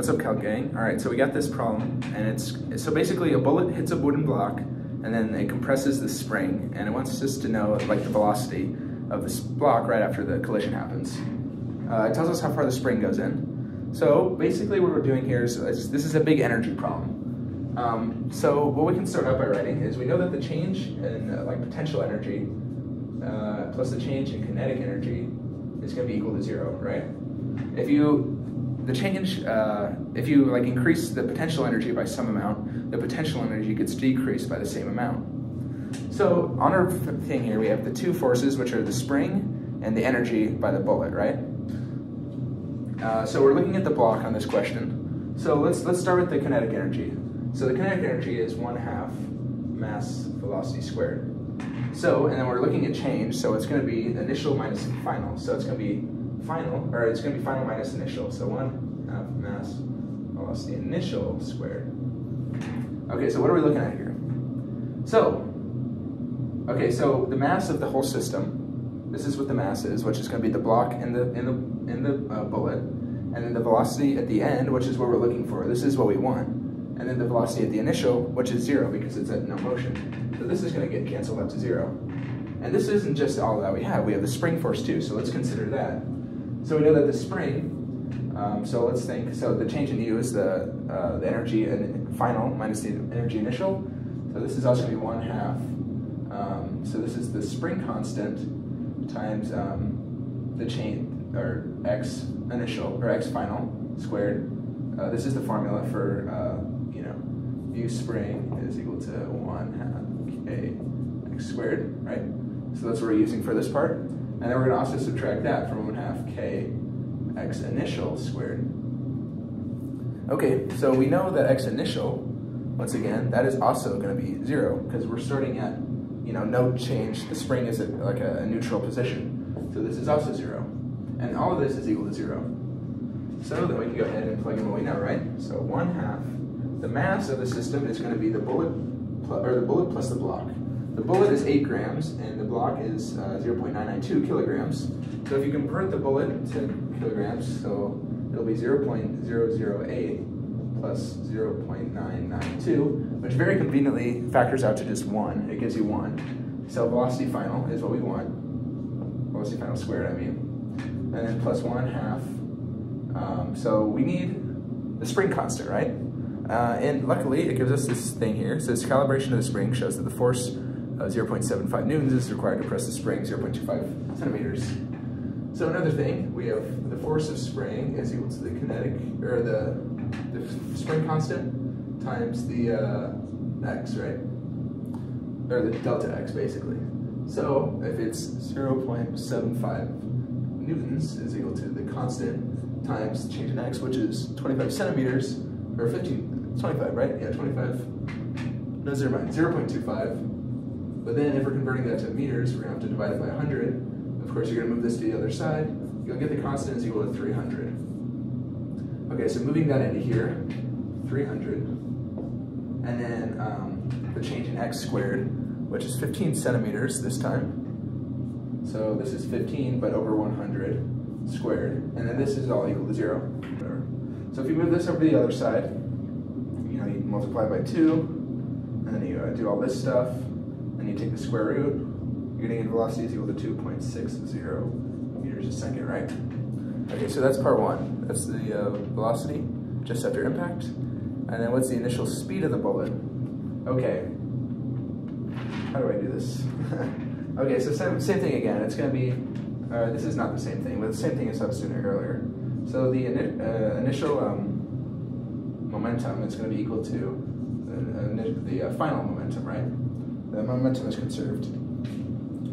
What's up, Calc Gang? All right, so we got this problem, and it's so basically a bullet hits a wooden block, and then it compresses the spring, and it wants us to know like the velocity of this block right after the collision happens. Uh, it tells us how far the spring goes in. So basically, what we're doing here is, is this is a big energy problem. Um, so what we can start out by writing is we know that the change in uh, like potential energy uh, plus the change in kinetic energy is going to be equal to zero, right? If you the change, uh, if you like increase the potential energy by some amount, the potential energy gets decreased by the same amount. So on our thing here, we have the two forces, which are the spring and the energy by the bullet, right? Uh, so we're looking at the block on this question. So let's let's start with the kinetic energy. So the kinetic energy is one half mass velocity squared. So, and then we're looking at change, so it's going to be initial minus final. So it's going to be final, or it's going to be final minus initial. So 1 half mass the initial squared. Okay, so what are we looking at here? So, okay, so the mass of the whole system, this is what the mass is, which is going to be the block in the, in the, in the uh, bullet, and then the velocity at the end, which is what we're looking for. This is what we want. And then the velocity at the initial, which is zero because it's at no motion. So this is going to get canceled out to zero. And this isn't just all that we have. We have the spring force too, so let's consider that. So we know that the spring, um, so let's think, so the change in U is the, uh, the energy in final minus the energy initial. So this is also going to be 1 half. Um, so this is the spring constant times um, the chain, or x initial, or x final squared. Uh, this is the formula for, uh, you know, U spring is equal to 1 half k x squared, right? So that's what we're using for this part. And then we're going to also subtract that from 1 half k x initial squared. Okay, so we know that x initial, once again, that is also going to be 0 because we're starting at, you know, no change. The spring is at like a, a neutral position. So this is also 0. And all of this is equal to 0. So then we can go ahead and plug in what we know, right? So 1 half, the mass of the system is going to be the bullet, or the bullet plus the block. The bullet is 8 grams, and the block is uh, 0.992 kilograms. So if you convert the bullet to kilograms, so it'll be 0.008 plus 0.992, which very conveniently factors out to just 1. It gives you 1. So velocity final is what we want. Velocity final squared, I mean. And then plus 1 half. Um, so we need the spring constant, right? Uh, and luckily, it gives us this thing here. So this calibration of the spring shows that the force uh, 0.75 newtons is required to press the spring 0.25 centimeters. So another thing, we have the force of spring is equal to the kinetic, or the, the spring constant times the uh, x, right? Or the delta x, basically. So if it's 0.75 newtons is equal to the constant times the change in x, which is 25 centimeters, or 15, 25, right? Yeah, 25. No, zero mind, 0.25 but then if we're converting that to meters, we're gonna have to divide it by 100. Of course, you're gonna move this to the other side. You'll get the constant is equal to 300. Okay, so moving that into here, 300. And then um, the change in x squared, which is 15 centimeters this time. So this is 15, but over 100 squared. And then this is all equal to zero. So if you move this over to the other side, you know, you multiply by two, and then you uh, do all this stuff, and you take the square root, you're getting a velocity is equal to 2.60 meters a second, right? Okay, so that's part one. That's the uh, velocity just after impact. And then what's the initial speed of the bullet? Okay, how do I do this? okay, so same, same thing again. It's going to be, uh, this is not the same thing, but the same thing as substituting earlier. So the uh, initial um, momentum is going to be equal to the, the uh, final momentum, right? The momentum is conserved.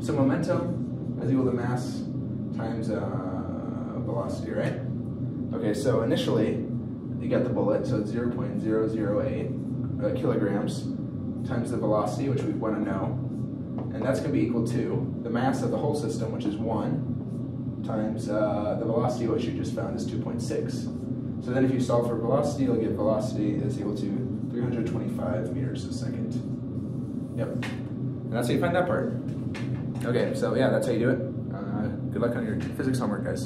So momentum is equal to mass times uh, velocity, right? Okay, so initially, you got the bullet, so it's 0 0.008 uh, kilograms times the velocity, which we want to know, and that's going to be equal to the mass of the whole system, which is 1, times uh, the velocity, which you just found is 2.6. So then if you solve for velocity, you'll get velocity is equal to 325 meters a second. Yep. And that's how you find that part. Okay, so yeah, that's how you do it. Uh, good luck on your physics homework, guys.